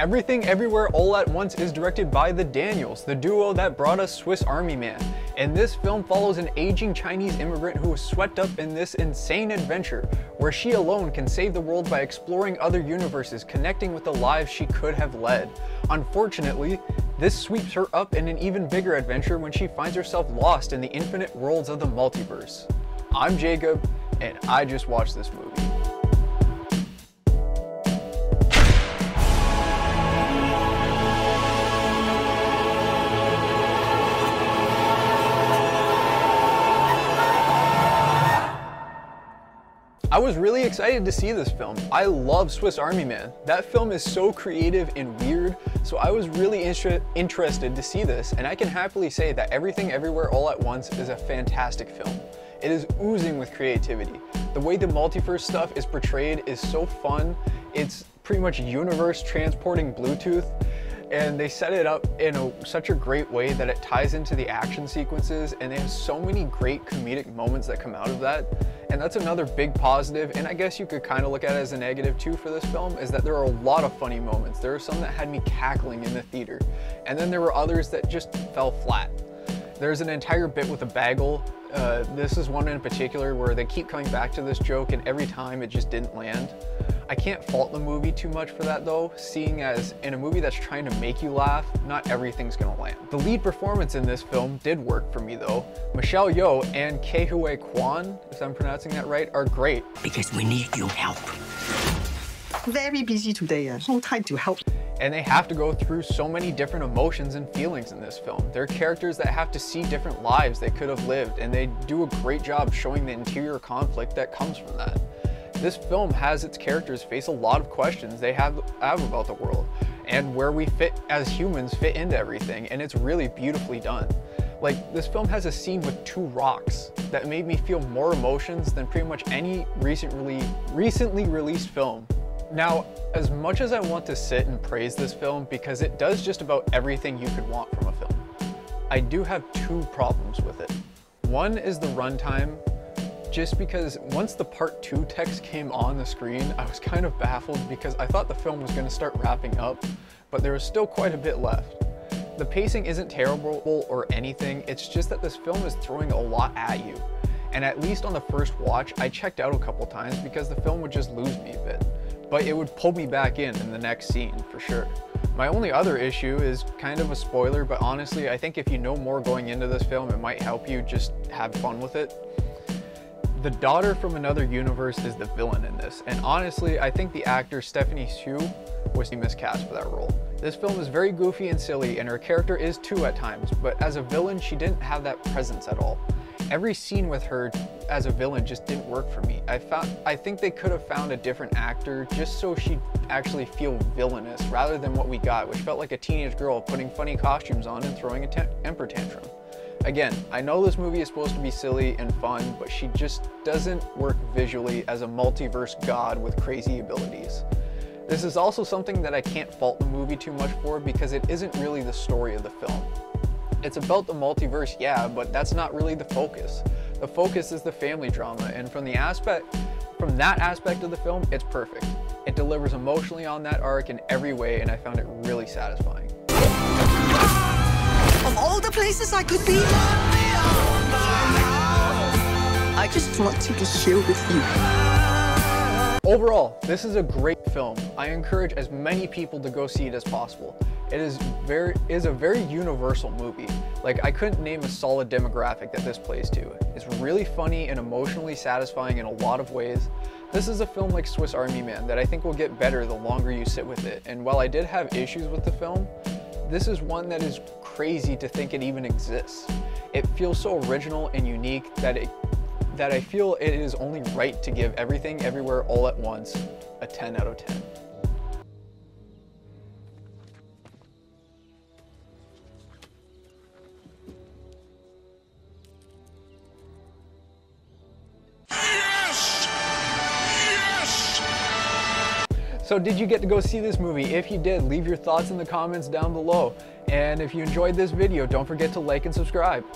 Everything Everywhere All at Once is directed by the Daniels, the duo that brought us Swiss Army Man. And this film follows an aging Chinese immigrant who is swept up in this insane adventure, where she alone can save the world by exploring other universes, connecting with the lives she could have led. Unfortunately, this sweeps her up in an even bigger adventure when she finds herself lost in the infinite worlds of the multiverse. I'm Jacob, and I just watched this movie. I was really excited to see this film. I love Swiss Army Man. That film is so creative and weird, so I was really inter interested to see this, and I can happily say that Everything Everywhere All at Once is a fantastic film. It is oozing with creativity. The way the multiverse stuff is portrayed is so fun. It's pretty much universe transporting Bluetooth and they set it up in a, such a great way that it ties into the action sequences and they have so many great comedic moments that come out of that. And that's another big positive and I guess you could kind of look at it as a negative too for this film is that there are a lot of funny moments. There are some that had me cackling in the theater and then there were others that just fell flat there's an entire bit with a bagel uh, this is one in particular where they keep coming back to this joke and every time it just didn't land I can't fault the movie too much for that though, seeing as in a movie that's trying to make you laugh, not everything's gonna land. The lead performance in this film did work for me though. Michelle Yeoh and Ke Huy Quan, if I'm pronouncing that right, are great. Because we need your help. Very busy today, uh, no time to help. And they have to go through so many different emotions and feelings in this film. They're characters that have to see different lives they could have lived, and they do a great job showing the interior conflict that comes from that. This film has its characters face a lot of questions they have, have about the world and where we fit as humans fit into everything and it's really beautifully done. Like this film has a scene with two rocks that made me feel more emotions than pretty much any recently recently released film. Now, as much as I want to sit and praise this film because it does just about everything you could want from a film, I do have two problems with it. One is the runtime just because once the part two text came on the screen, I was kind of baffled because I thought the film was going to start wrapping up, but there was still quite a bit left. The pacing isn't terrible or anything, it's just that this film is throwing a lot at you. And at least on the first watch, I checked out a couple times because the film would just lose me a bit. But it would pull me back in in the next scene, for sure. My only other issue is kind of a spoiler, but honestly, I think if you know more going into this film, it might help you just have fun with it. The daughter from another universe is the villain in this, and honestly, I think the actor Stephanie Hsu was miscast for that role. This film is very goofy and silly, and her character is too at times, but as a villain, she didn't have that presence at all. Every scene with her as a villain just didn't work for me. I found I think they could have found a different actor just so she'd actually feel villainous rather than what we got, which felt like a teenage girl putting funny costumes on and throwing a temper tantrum. Again, I know this movie is supposed to be silly and fun, but she just doesn't work visually as a multiverse god with crazy abilities. This is also something that I can't fault the movie too much for because it isn't really the story of the film. It's about the multiverse, yeah, but that's not really the focus. The focus is the family drama, and from the aspect from that aspect of the film, it's perfect. It delivers emotionally on that arc in every way, and I found it really satisfying. Of all the places I could be, I just want to share with you. Overall, this is a great film. I encourage as many people to go see it as possible. It is very is a very universal movie. Like I couldn't name a solid demographic that this plays to. It's really funny and emotionally satisfying in a lot of ways. This is a film like Swiss Army Man that I think will get better the longer you sit with it. And while I did have issues with the film, this is one that is crazy to think it even exists. It feels so original and unique that it that I feel it is only right to give everything everywhere all at once a 10 out of 10. So did you get to go see this movie? If you did, leave your thoughts in the comments down below. And if you enjoyed this video, don't forget to like and subscribe.